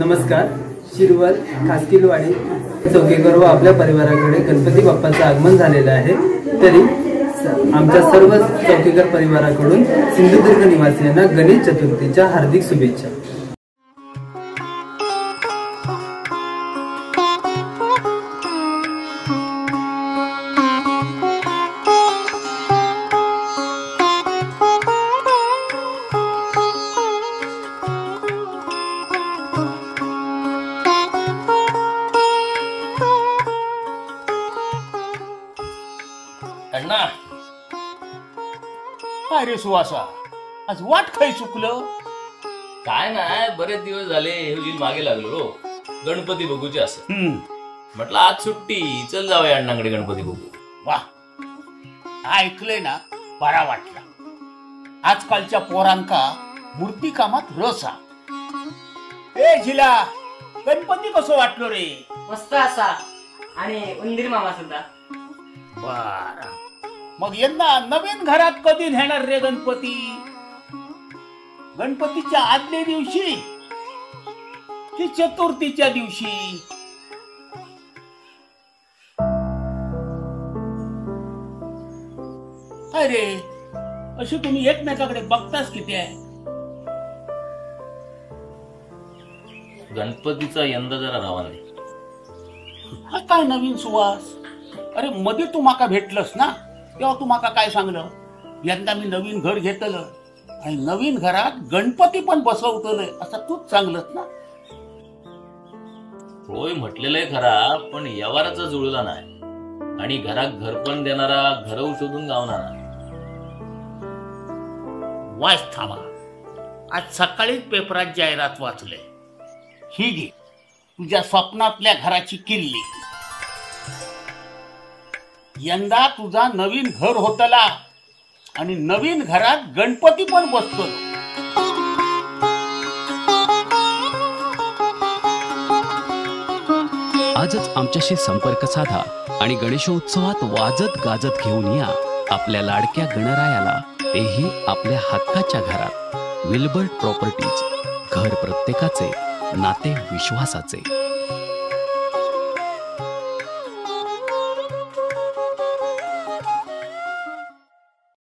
नमस्कार. शिरवल खासकीलवाडी चौकेकर व आपल्या परिवाराकडे गणपती बाप्पाचं आगमन झालेलं आहे. तरी आमच्या सर्व चौकेकर परिवाराकडून सिंधुदुर्ग निवासियांना गणेश चतुर्थीच्या हार्दिक शुभेच्छा. काय रे सुवासा आज वाट काही चुकलं? काय नाही बरेच दिवस झाले हे मागे लागलो रो गणपती बघूचे असं. हम्म, म्हटलं आज सुट्टी चल जाऊया अण्णाकडे गणपती बघू. वा. ऐकलंय ना बरा वाटला. आजकालच्या पोरांका मूर्ती कामात रस हा. ए झिला गणपती कसं वाटलो रे? मस्त असा. आणि उंदीर मामा सुद्धा. बर. मग यंदा नवीन घरात कधी नेणार रे गणपती? गणपतीच्या आदल्या दिवशी? की चतुर्थीच्या दिवशी? अरे अशी तुम्ही एकमेकाकडे बघताच किती आहे? गणपतीचा यंदा जरा रावा नाही. हा काय नवीन सुवास? अरे मध्ये तू माका भेटलस ना? तेव्हा तू माका काय सांगलं? यंदा मी नवीन घर घेतलं आणि नवीन घरात गणपती पण बसवतलंय असं तूच सांगलस ना? होय म्हटलेलं आहे खरा पण व्यवहाराचा जुळला नाही. आणि घरात घर पण देणारा घर शोधून गावणार नाही. वाच थांबा. आज सकाळीच पेपरात जाहिरात वाचले. ही घे. तुझ्या स्वप्नातल्या घराची किल्ली. यंदा तुझा नवीन घर होतला. आणि नवीन घरात गणपती पण बसतो. आजच आमच्याशी संपर्क साधा आणि गणेशोत्सवात वाजत गाजत घेऊन या आपल्या लाडक्या गणरायाला तेही आपल्या हक्काच्या घरात. विल्बर्ट प्रॉपर्टीज घर प्रत्येकाचे नाते विश्वासाचे.